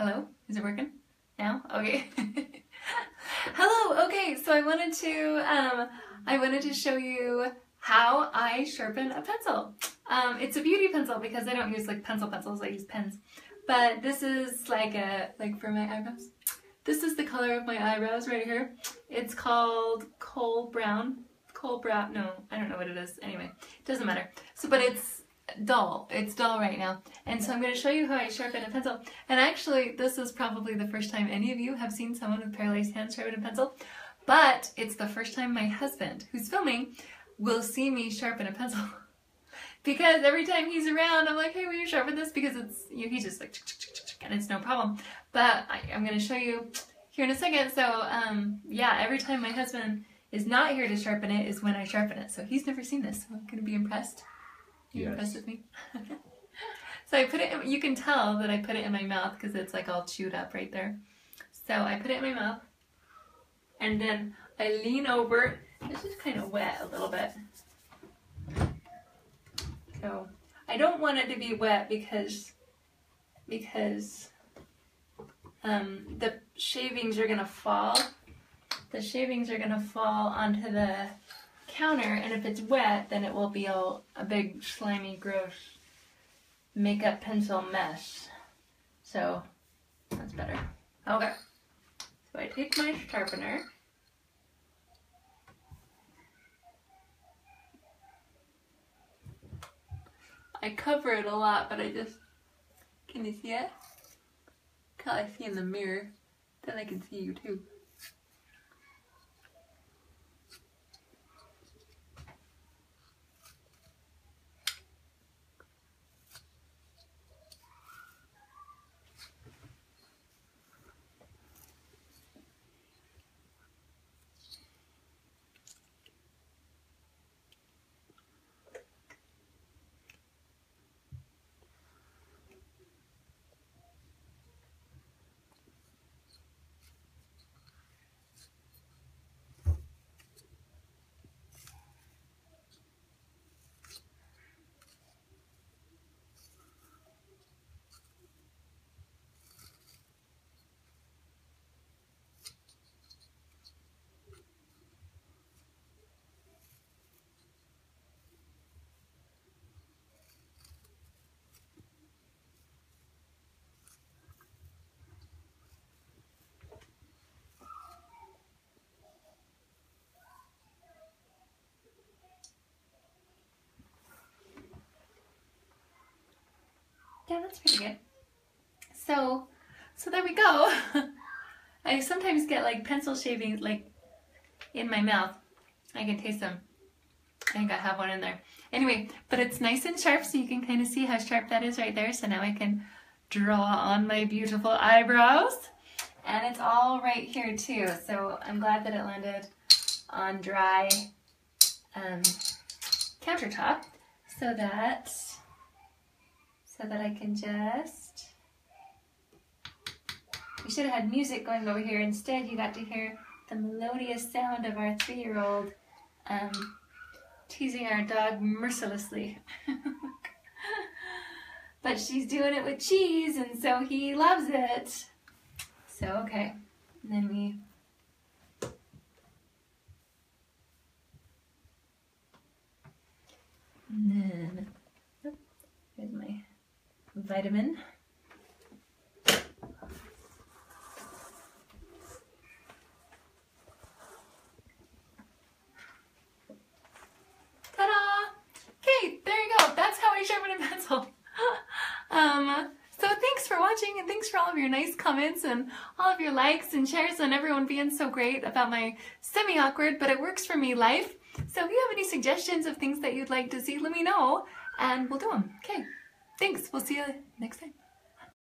Hello? Is it working? Now? Okay. Hello! Okay, so I wanted to, um, I wanted to show you how I sharpen a pencil. Um, it's a beauty pencil because I don't use like pencil pencils, I use pens. But this is like a, like for my eyebrows. This is the color of my eyebrows right here. It's called coal brown. Coal brown, no, I don't know what it is. Anyway, it doesn't matter. So, but it's dull. It's dull right now. And so I'm going to show you how I sharpen a pencil. And actually, this is probably the first time any of you have seen someone with paralyzed hands sharpen a pencil. But it's the first time my husband, who's filming, will see me sharpen a pencil. because every time he's around, I'm like, hey, will you sharpen this? Because it's, you know, he's just like, and it's no problem. But I, am going to show you here in a second. So, um, yeah, every time my husband is not here to sharpen it is when I sharpen it. So he's never seen this, so I'm going to be impressed. You yes. impressed with me? so I put it, in, you can tell that I put it in my mouth because it's like all chewed up right there. So I put it in my mouth and then I lean over. This is kind of wet a little bit. So I don't want it to be wet because because um, the shavings are gonna fall. The shavings are gonna fall onto the counter and if it's wet then it will be a big slimy gross makeup pencil mess. So that's better. Okay. So I take my sharpener. I cover it a lot, but I just, can you see it? Can I see in the mirror? Then I can see you too. Yeah, that's pretty good. So, so there we go. I sometimes get like pencil shavings like in my mouth. I can taste them. I think I have one in there. Anyway, but it's nice and sharp so you can kind of see how sharp that is right there. So now I can draw on my beautiful eyebrows. And it's all right here too. So I'm glad that it landed on dry um, countertop so that so that I can just... We should have had music going over here. Instead, you got to hear the melodious sound of our three-year-old um, teasing our dog mercilessly. but she's doing it with cheese, and so he loves it. So, okay. And then we And then, oh, here's my vitamin. Ta-da! Okay, there you go. That's how I sharpen a pencil. um, so thanks for watching and thanks for all of your nice comments and all of your likes and shares and everyone being so great about my semi-awkward but it works for me life. So if you have any suggestions of things that you'd like to see, let me know and we'll do them. Okay. Thanks. We'll see you next time.